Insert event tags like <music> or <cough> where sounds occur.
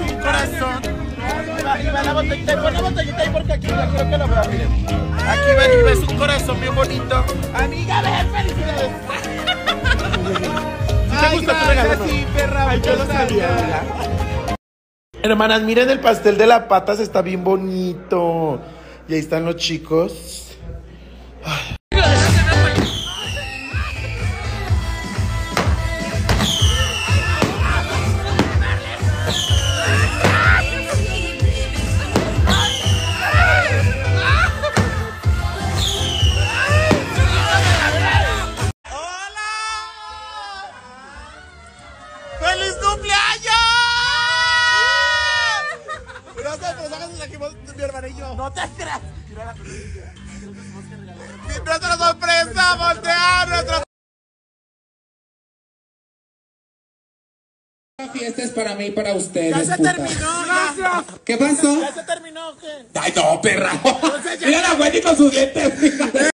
es un corazón. Y va, la botellita, pon la botellita ahí porque aquí yo creo que lo voy a. Aquí va, y va, es un corazón bien bonito. Amiga, ve, felicidades. <laughs> Te gusta tu regalo. Ay, yo lo sabía. Hermanas, miren el pastel de la patas, está bien bonito. Y ahí están los chicos. ¡Feliz cumpleaños! Gracias, mi y yo. No te creas. Nuestra sorpresa, voltear, nuestra fiesta es para mí y para ustedes. Ya se terminó, ya. ¿Qué pasó? Ya se terminó, ¿qué? Ay, no, perra. Mira la Wendy con sus dientes.